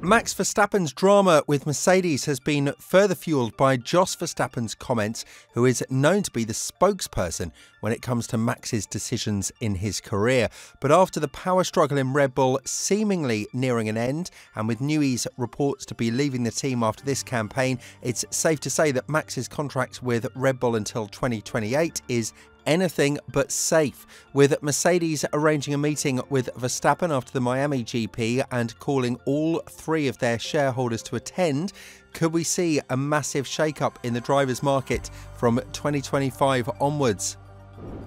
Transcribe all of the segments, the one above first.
Max Verstappen's drama with Mercedes has been further fueled by Jos Verstappen's comments, who is known to be the spokesperson when it comes to Max's decisions in his career. But after the power struggle in Red Bull seemingly nearing an end, and with Newey's reports to be leaving the team after this campaign, it's safe to say that Max's contract with Red Bull until 2028 is anything but safe, with Mercedes arranging a meeting with Verstappen after the Miami GP and calling all three of their shareholders to attend. Could we see a massive shake-up in the drivers' market from 2025 onwards?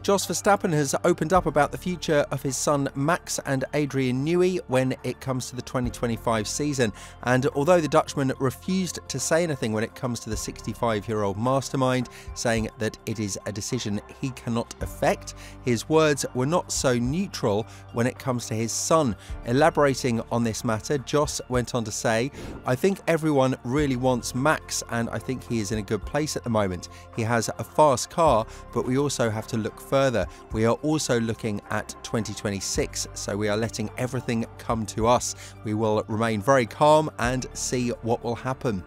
Jos Verstappen has opened up about the future of his son Max and Adrian Newey when it comes to the 2025 season. And although the Dutchman refused to say anything when it comes to the 65 year old mastermind, saying that it is a decision he cannot affect, his words were not so neutral when it comes to his son. Elaborating on this matter, Jos went on to say, I think everyone really wants Max, and I think he is in a good place at the moment. He has a fast car, but we also have to look further, we are also looking at 2026, so we are letting everything come to us. We will remain very calm and see what will happen.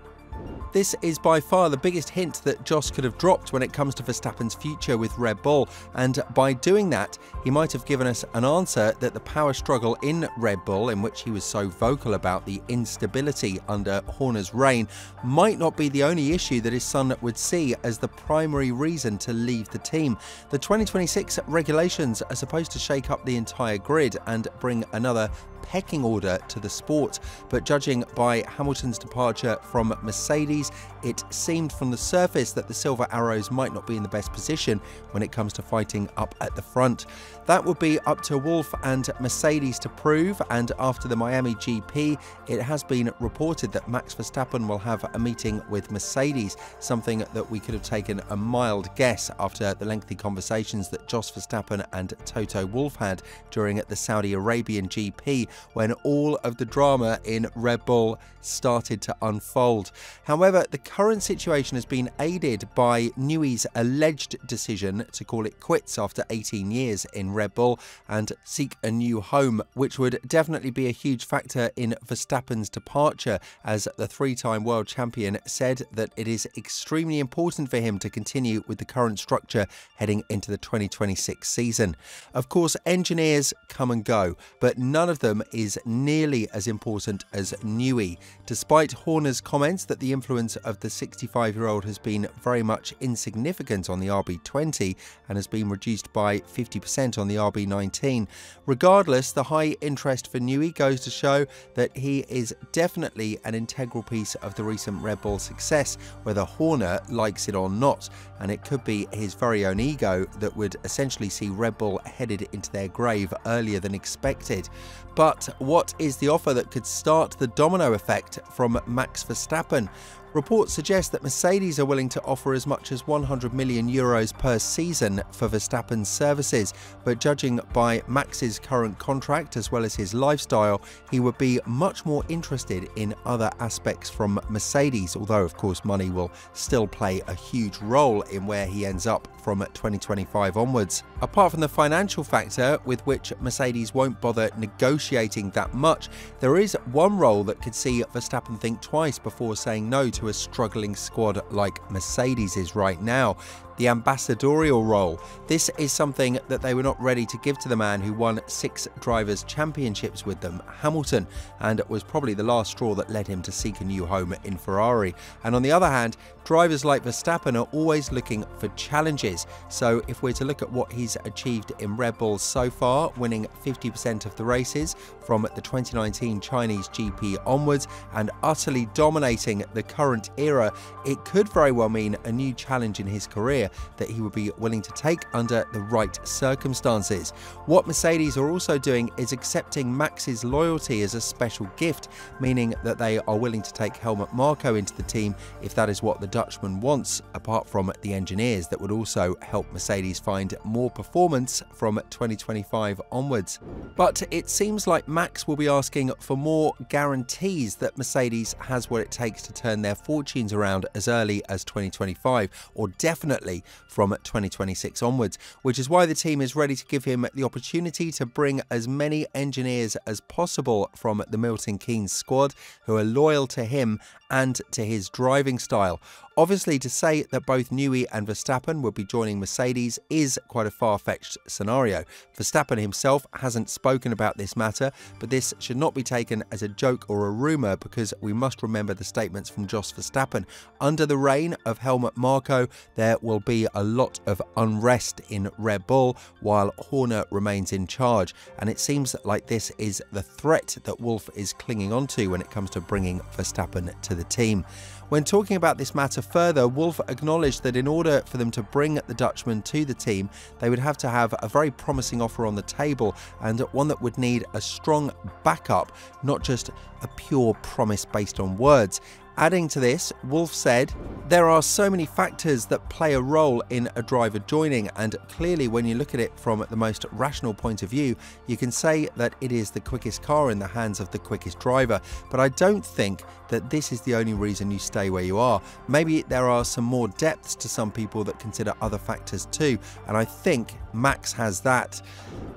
This is by far the biggest hint that Jos could have dropped when it comes to Verstappen's future with Red Bull, and by doing that, he might have given us an answer that the power struggle in Red Bull, in which he was so vocal about the instability under Horner's reign, might not be the only issue that his son would see as the primary reason to leave the team. The 2026 regulations are supposed to shake up the entire grid and bring another pecking order to the sport, but judging by Hamilton's departure from Mercedes, it seemed from the surface that the Silver Arrows might not be in the best position when it comes to fighting up at the front. That would be up to Wolff and Mercedes to prove, and after the Miami GP, it has been reported that Max Verstappen will have a meeting with Mercedes, something that we could have taken a mild guess after the lengthy conversations that Jos Verstappen and Toto Wolff had during the Saudi Arabian GP, when all of the drama in Red Bull started to unfold. However, the current situation has been aided by Newey's alleged decision to call it quits after 18 years in Red Bull and seek a new home, which would definitely be a huge factor in Verstappen's departure, as the three time world champion said that it is extremely important for him to continue with the current structure heading into the 2026 season. Of course, engineers come and go, but none of them is nearly as important as Newey. Despite Horner's comments that the influence of the 65 year old has been very much insignificant on the RB20 and has been reduced by 50% on the RB19, regardless, the high interest for Newey goes to show that he is definitely an integral piece of the recent Red Bull success, whether Horner likes it or not. And it could be his very own ego that would essentially see Red Bull headed into their grave earlier than expected. But what is the offer that could start the domino effect from Max Verstappen? Reports suggest that Mercedes are willing to offer as much as 100 million euros per season for Verstappen's services, but judging by Max's current contract as well as his lifestyle, he would be much more interested in other aspects from Mercedes, although of course money will still play a huge role in where he ends up from 2025 onwards. Apart from the financial factor with which Mercedes won't bother negotiating that much, there is one role that could see Verstappen think twice before saying no to a struggling squad like Mercedes is right now the ambassadorial role. This is something that they were not ready to give to the man who won six drivers' championships with them, Hamilton, and was probably the last straw that led him to seek a new home in Ferrari. And on the other hand, drivers like Verstappen are always looking for challenges. So if we're to look at what he's achieved in Red Bull so far, winning 50% of the races from the 2019 Chinese GP onwards and utterly dominating the current era, it could very well mean a new challenge in his career that he would be willing to take under the right circumstances. What Mercedes are also doing is accepting Max's loyalty as a special gift, meaning that they are willing to take Helmut Marko into the team if that is what the Dutchman wants, apart from the engineers that would also help Mercedes find more performance from 2025 onwards. But it seems like Max will be asking for more guarantees that Mercedes has what it takes to turn their fortunes around as early as 2025, or definitely from 2026 onwards, which is why the team is ready to give him the opportunity to bring as many engineers as possible from the Milton Keynes squad who are loyal to him and to his driving style. Obviously, to say that both Newey and Verstappen would be joining Mercedes is quite a far fetched scenario. Verstappen himself hasn't spoken about this matter, but this should not be taken as a joke or a rumour because we must remember the statements from Jos Verstappen. Under the reign of Helmut Marko, there will be a lot of unrest in Red Bull while Horner remains in charge, and it seems like this is the threat that Wolff is clinging onto when it comes to bringing Verstappen to the team. When talking about this matter further, Wolff acknowledged that in order for them to bring the Dutchman to the team, they would have to have a very promising offer on the table and one that would need a strong backup, not just a pure promise based on words. Adding to this, Wolff said, There are so many factors that play a role in a driver joining, and clearly, when you look at it from the most rational point of view, you can say that it is the quickest car in the hands of the quickest driver. But I don't think that this is the only reason you stay where you are. Maybe there are some more depths to some people that consider other factors too, and I think Max has that.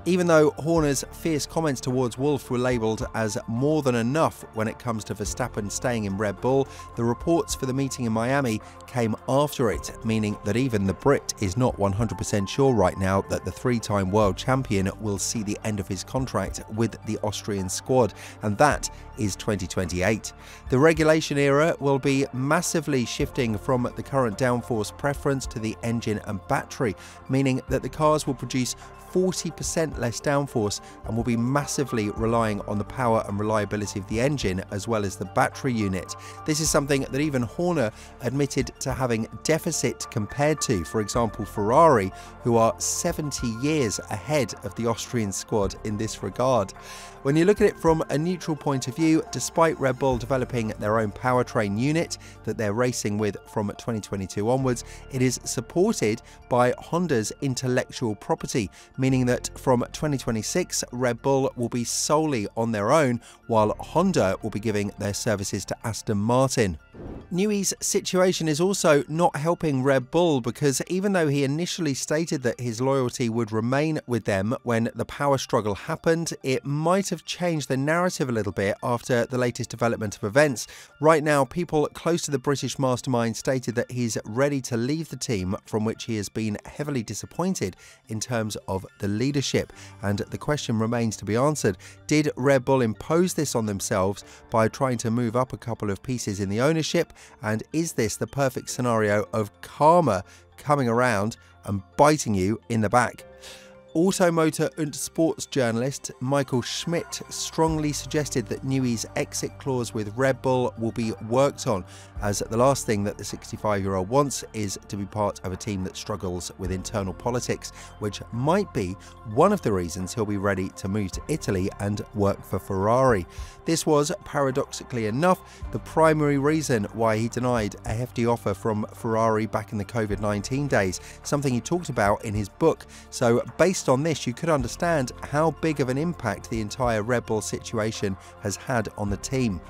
Even though Horner's fierce comments towards Wolff were labelled as more than enough when it comes to Verstappen staying in Red Bull, the reports for the meeting in Miami came after it, meaning that even the Brit is not 100% sure right now that the three time world champion will see the end of his contract with the Austrian squad, and that is 2028. The regulation era will be massively shifting from the current downforce preference to the engine and battery, meaning that the cars will produce 40% less downforce and will be massively relying on the power and reliability of the engine as well as the battery unit. This is something that even Horner admitted to having deficit compared to, for example, Ferrari, who are 70 years ahead of the Austrian squad in this regard. When you look at it from a neutral point of view, despite Red Bull developing their own powertrain unit that they're racing with from 2022 onwards, it is supported by Honda's intellectual property, meaning that from 2026, Red Bull will be solely on their own, while Honda will be giving their services to Aston Martin. Newey's situation is also not helping Red Bull because even though he initially stated that his loyalty would remain with them when the power struggle happened, it might have changed the narrative a little bit after the latest development of events. Right now, people close to the British mastermind stated that he's ready to leave the team from which he has been heavily disappointed in terms of the leadership. And the question remains to be answered Did Red Bull impose this on themselves by trying to move up a couple of pieces in the ownership? And is this the perfect scenario of karma coming around and biting you in the back? Auto Motor and sports journalist Michael Schmidt strongly suggested that Newey's exit clause with Red Bull will be worked on, as the last thing that the 65 year old wants is to be part of a team that struggles with internal politics, which might be one of the reasons he'll be ready to move to Italy and work for Ferrari. This was, paradoxically enough, the primary reason why he denied a hefty offer from Ferrari back in the COVID 19 days, something he talked about in his book. So, based based on this, you could understand how big of an impact the entire Red Bull situation has had on the team.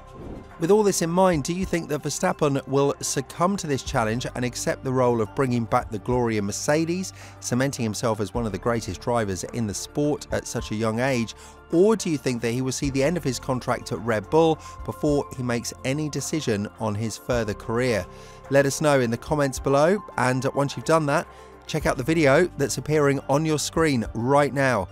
With all this in mind, do you think that Verstappen will succumb to this challenge and accept the role of bringing back the glory in Mercedes, cementing himself as one of the greatest drivers in the sport at such a young age? Or do you think that he will see the end of his contract at Red Bull before he makes any decision on his further career? Let us know in the comments below, and once you've done that, check out the video that's appearing on your screen right now.